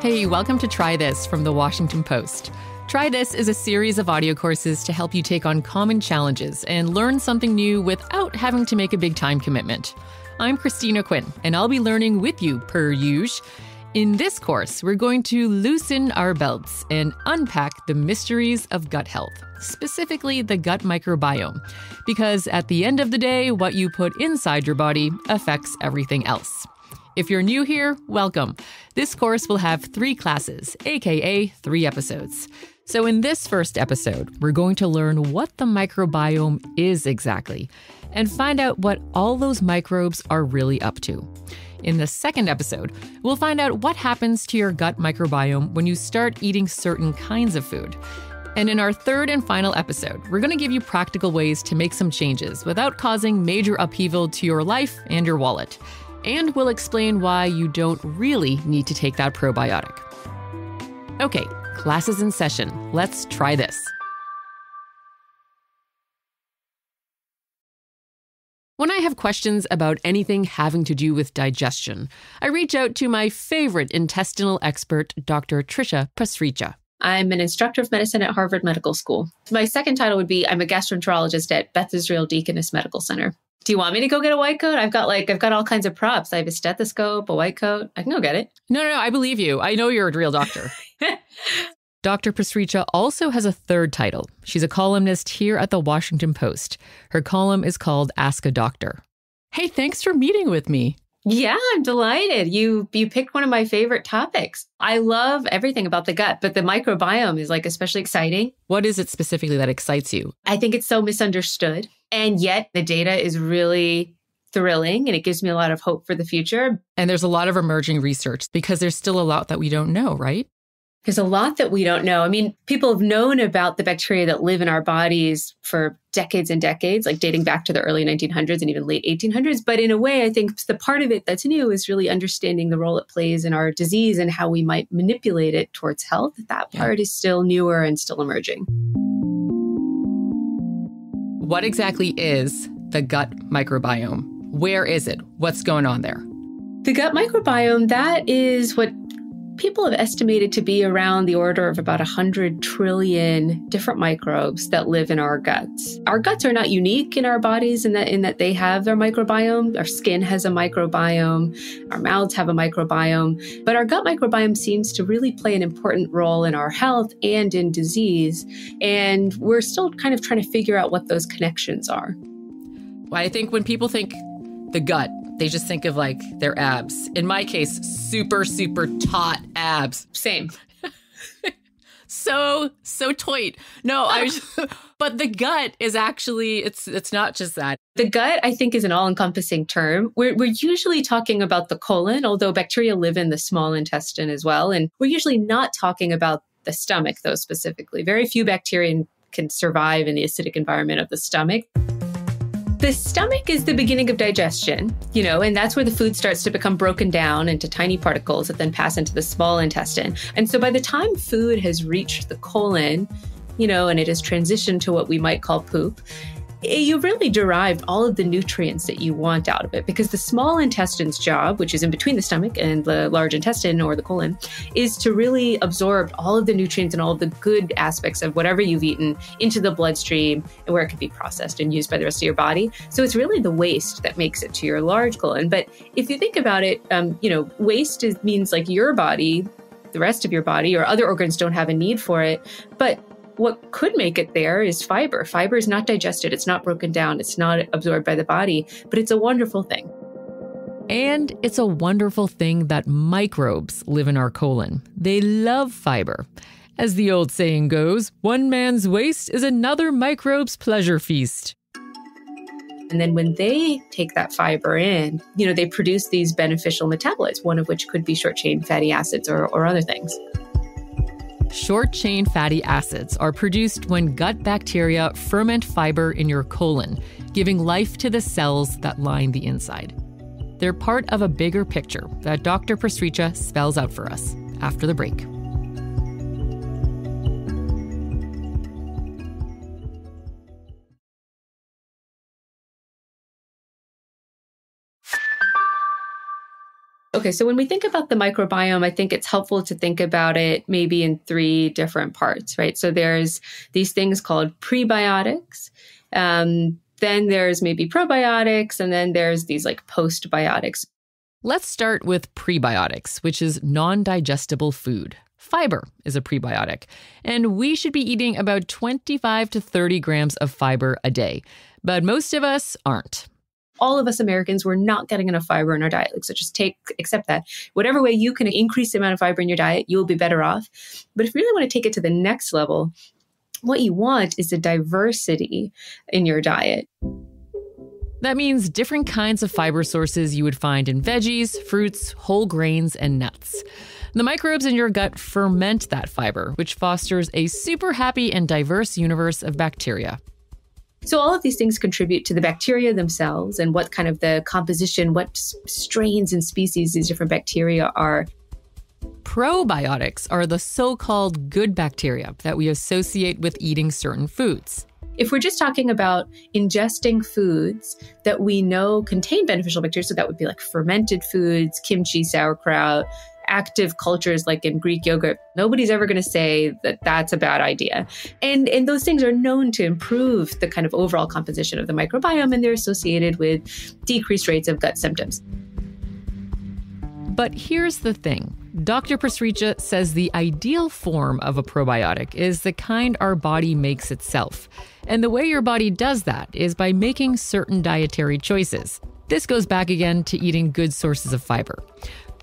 Hey, welcome to Try This from the Washington Post. Try This is a series of audio courses to help you take on common challenges and learn something new without having to make a big time commitment. I'm Cristina Quinn, and I'll be learning with you per usual. In this course, we're going to loosen our belts and unpack the mysteries of gut health, specifically the gut microbiome. Because at the end of the day, what you put inside your body affects everything else. If you're new here, welcome. This course will have three classes, aka three episodes. So, in this first episode, we're going to learn what the microbiome is exactly and find out what all those microbes are really up to. In the second episode, we'll find out what happens to your gut microbiome when you start eating certain kinds of food. And in our third and final episode, we're going to give you practical ways to make some changes without causing major upheaval to your life and your wallet and we'll explain why you don't really need to take that probiotic. Okay, class is in session. Let's try this. When I have questions about anything having to do with digestion, I reach out to my favorite intestinal expert, Dr. Trisha Pasricha. I'm an instructor of medicine at Harvard Medical School. My second title would be I'm a gastroenterologist at Beth Israel Deaconess Medical Center. Do you want me to go get a white coat? I've got like I've got all kinds of props. I have a stethoscope, a white coat. I can go get it. No, no, no I believe you. I know you're a real doctor. Dr. Pasricha also has a third title. She's a columnist here at the Washington Post. Her column is called Ask a Doctor. Hey, thanks for meeting with me. Yeah, I'm delighted. You you picked one of my favorite topics. I love everything about the gut, but the microbiome is like especially exciting. What is it specifically that excites you? I think it's so misunderstood. And yet the data is really thrilling and it gives me a lot of hope for the future. And there's a lot of emerging research because there's still a lot that we don't know, right? There's a lot that we don't know. I mean, people have known about the bacteria that live in our bodies for decades and decades, like dating back to the early 1900s and even late 1800s. But in a way, I think the part of it that's new is really understanding the role it plays in our disease and how we might manipulate it towards health. That part yeah. is still newer and still emerging. What exactly is the gut microbiome? Where is it? What's going on there? The gut microbiome, that is what people have estimated to be around the order of about 100 trillion different microbes that live in our guts. Our guts are not unique in our bodies in that in that they have their microbiome. Our skin has a microbiome, our mouths have a microbiome, but our gut microbiome seems to really play an important role in our health and in disease, and we're still kind of trying to figure out what those connections are. Well, I think when people think the gut, they just think of like their abs. In my case, super, super taut abs. Same. so, so tight. No, I was, but the gut is actually, it's, it's not just that. The gut, I think, is an all encompassing term. We're, we're usually talking about the colon, although bacteria live in the small intestine as well. And we're usually not talking about the stomach, though, specifically. Very few bacteria can survive in the acidic environment of the stomach. The stomach is the beginning of digestion, you know, and that's where the food starts to become broken down into tiny particles that then pass into the small intestine. And so by the time food has reached the colon, you know, and it has transitioned to what we might call poop, you really derive all of the nutrients that you want out of it because the small intestine's job, which is in between the stomach and the large intestine or the colon, is to really absorb all of the nutrients and all of the good aspects of whatever you've eaten into the bloodstream and where it can be processed and used by the rest of your body. So it's really the waste that makes it to your large colon. But if you think about it, um, you know, waste is, means like your body the rest of your body or other organs don't have a need for it. But what could make it there is fiber. Fiber is not digested, it's not broken down, it's not absorbed by the body, but it's a wonderful thing. And it's a wonderful thing that microbes live in our colon. They love fiber. As the old saying goes, one man's waste is another microbe's pleasure feast. And then when they take that fiber in, you know, they produce these beneficial metabolites, one of which could be short chain fatty acids or, or other things. Short chain fatty acids are produced when gut bacteria ferment fiber in your colon, giving life to the cells that line the inside. They're part of a bigger picture that Dr. Pasricha spells out for us after the break. Okay, so when we think about the microbiome, I think it's helpful to think about it maybe in three different parts, right? So there's these things called prebiotics. Um, then there's maybe probiotics, and then there's these like postbiotics. Let's start with prebiotics, which is non digestible food. Fiber is a prebiotic, and we should be eating about 25 to 30 grams of fiber a day. But most of us aren't all of us Americans, we're not getting enough fiber in our diet. So just take, accept that. Whatever way you can increase the amount of fiber in your diet, you'll be better off. But if you really want to take it to the next level, what you want is a diversity in your diet. That means different kinds of fiber sources you would find in veggies, fruits, whole grains, and nuts. The microbes in your gut ferment that fiber, which fosters a super happy and diverse universe of bacteria. So all of these things contribute to the bacteria themselves and what kind of the composition, what strains and species these different bacteria are. Probiotics are the so called good bacteria that we associate with eating certain foods. If we're just talking about ingesting foods that we know contain beneficial bacteria, so that would be like fermented foods, kimchi, sauerkraut, active cultures like in Greek yogurt, nobody's ever going to say that that's a bad idea. And, and those things are known to improve the kind of overall composition of the microbiome, and they're associated with decreased rates of gut symptoms. But here's the thing Dr. Pasricha says the ideal form of a probiotic is the kind our body makes itself. And the way your body does that is by making certain dietary choices. This goes back again to eating good sources of fiber.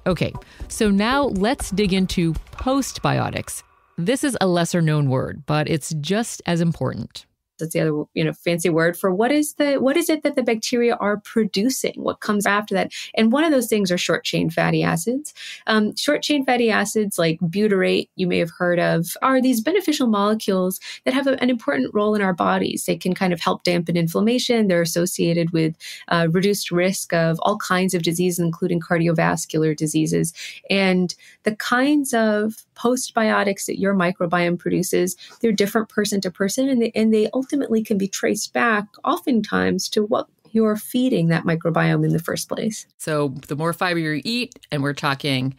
Okay, so now let's dig into postbiotics. This is a lesser known word, but it's just as important. That's the other, you know, fancy word for what is the what is it that the bacteria are producing? What comes after that? And one of those things are short chain fatty acids. Um, short chain fatty acids, like butyrate, you may have heard of, are these beneficial molecules that have a, an important role in our bodies. They can kind of help dampen inflammation. They're associated with uh, reduced risk of all kinds of diseases, including cardiovascular diseases. And the kinds of postbiotics that your microbiome produces, they're different person to person, and they, and they ultimately can be traced back oftentimes to what you're feeding that microbiome in the first place. So the more fiber you eat, and we're talking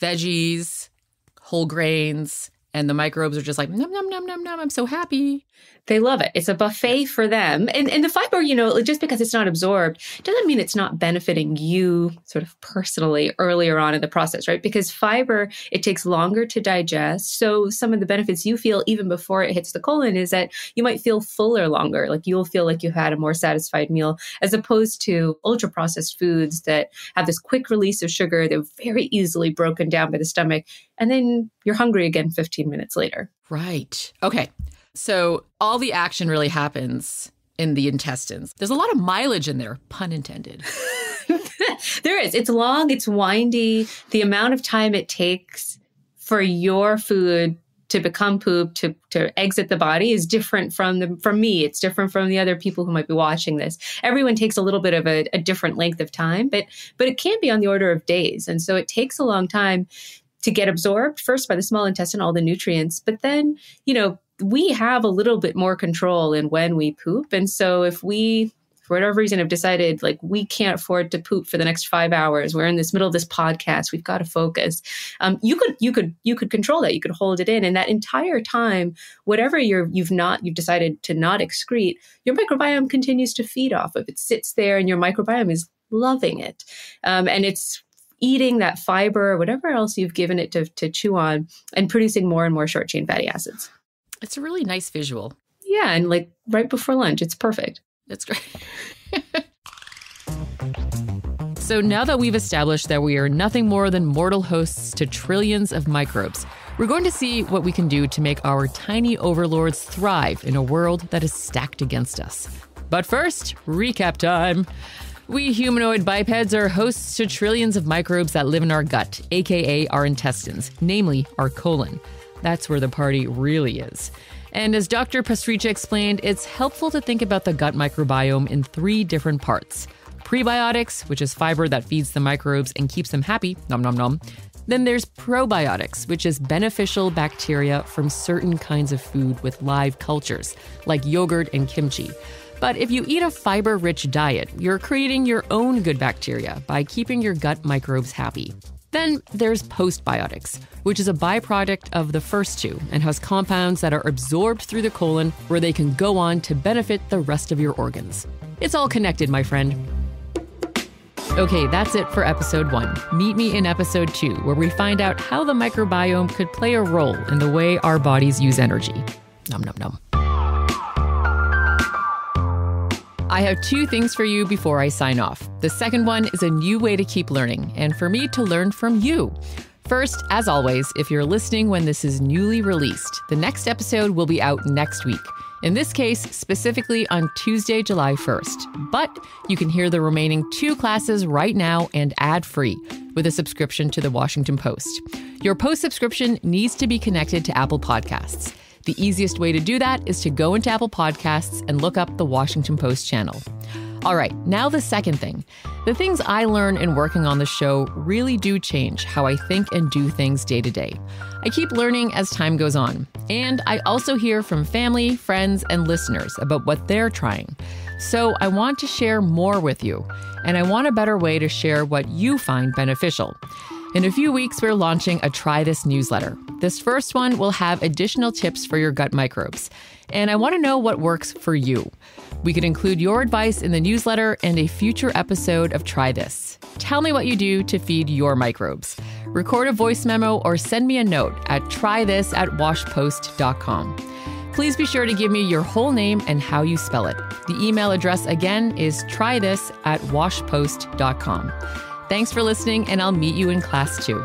veggies, whole grains, and the microbes are just like num num num num num. I'm so happy. They love it. It's a buffet for them. And and the fiber, you know, just because it's not absorbed doesn't mean it's not benefiting you sort of personally earlier on in the process, right? Because fiber, it takes longer to digest. So some of the benefits you feel even before it hits the colon is that you might feel fuller longer. Like you'll feel like you had a more satisfied meal as opposed to ultra processed foods that have this quick release of sugar. They're very easily broken down by the stomach. And then you're hungry again 15 minutes later. Right. Okay. So all the action really happens in the intestines. There's a lot of mileage in there, pun intended. there is. It's long, it's windy. The amount of time it takes for your food to become poop to to exit the body is different from the from me it's different from the other people who might be watching this everyone takes a little bit of a, a different length of time but but it can be on the order of days and so it takes a long time to get absorbed first by the small intestine all the nutrients but then you know we have a little bit more control in when we poop. And so if we, for whatever reason, have decided like we can't afford to poop for the next five hours, we're in this middle of this podcast, we've got to focus. Um, you could, you could, you could control that. You could hold it in, and that entire time, whatever you're, you've not, you've decided to not excrete, your microbiome continues to feed off of. It sits there, and your microbiome is loving it, um, and it's eating that fiber or whatever else you've given it to, to chew on and producing more and more short chain fatty acids. It's a really nice visual. Yeah, and like right before lunch, it's perfect. That's great. so now that we've established that we are nothing more than mortal hosts to trillions of microbes, we're going to see what we can do to make our tiny overlords thrive in a world that is stacked against us. But first, recap time. We humanoid bipeds are hosts to trillions of microbes that live in our gut, aka our intestines, namely our colon. That's where the party really is. And as Dr. Pasricha explained, it's helpful to think about the gut microbiome in three different parts prebiotics, which is fiber that feeds the microbes and keeps them happy, nom nom nom. Then there's probiotics, which is beneficial bacteria from certain kinds of food with live cultures, like yogurt and kimchi. But if you eat a fiber rich diet, you're creating your own good bacteria by keeping your gut microbes happy. Then there's postbiotics, which is a byproduct of the first two and has compounds that are absorbed through the colon where they can go on to benefit the rest of your organs. It's all connected, my friend. Okay, that's it for episode one. Meet me in episode two, where we find out how the microbiome could play a role in the way our bodies use energy. Num num num. I have two things for you before I sign off. The second one is a new way to keep learning, and for me to learn from you. First, as always, if you're listening when this is newly released, the next episode will be out next week. In this case, specifically on Tuesday, July 1st. But you can hear the remaining two classes right now and ad free with a subscription to the Washington Post. Your post subscription needs to be connected to Apple Podcasts. The easiest way to do that is to go into Apple Podcasts and look up the Washington Post channel. All right, now the second thing. The things I learn in working on the show really do change how I think and do things day to day. I keep learning as time goes on. And I also hear from family, friends, and listeners about what they're trying. So I want to share more with you, and I want a better way to share what you find beneficial. In a few weeks, we're launching a Try This newsletter. This first one will have additional tips for your gut microbes. And I want to know what works for you. We could include your advice in the newsletter and a future episode of Try This. Tell me what you do to feed your microbes. Record a voice memo or send me a note at trythis at washpost.com. Please be sure to give me your whole name and how you spell it. The email address again is trythis at washpost.com. Thanks for listening, and I'll meet you in class two.